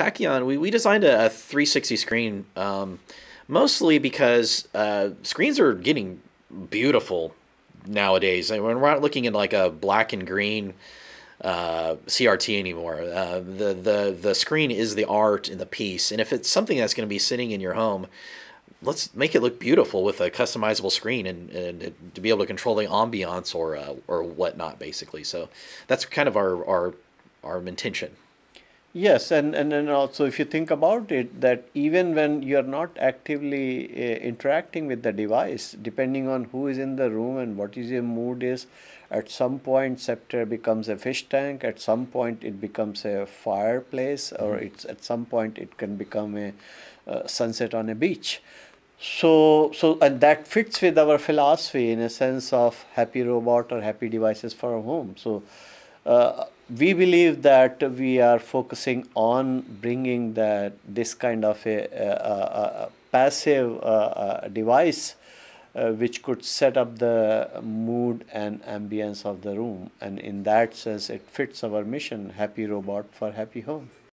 Taechyon, we, we designed a, a 360 screen um, mostly because uh, screens are getting beautiful nowadays. I mean, we're not looking at like a black and green uh, CRT anymore. Uh, the the the screen is the art in the piece, and if it's something that's going to be sitting in your home, let's make it look beautiful with a customizable screen and, and to be able to control the ambiance or uh, or whatnot, basically. So that's kind of our our our intention. Yes, and, and, and also if you think about it, that even when you are not actively uh, interacting with the device, depending on who is in the room and what is your mood is, at some point Septaer becomes a fish tank, at some point it becomes a fireplace, or mm-hmm. it's at some point it can become a uh, sunset on a beach. So, so and that fits with our philosophy in a sense of happy robot or happy devices for home. So. Uh, we believe that we are focusing on bringing that this kind of a, a, a passive uh, uh, device uh, which could set up the mood and ambience of the room. And in that sense it fits our mission happy robot for happy home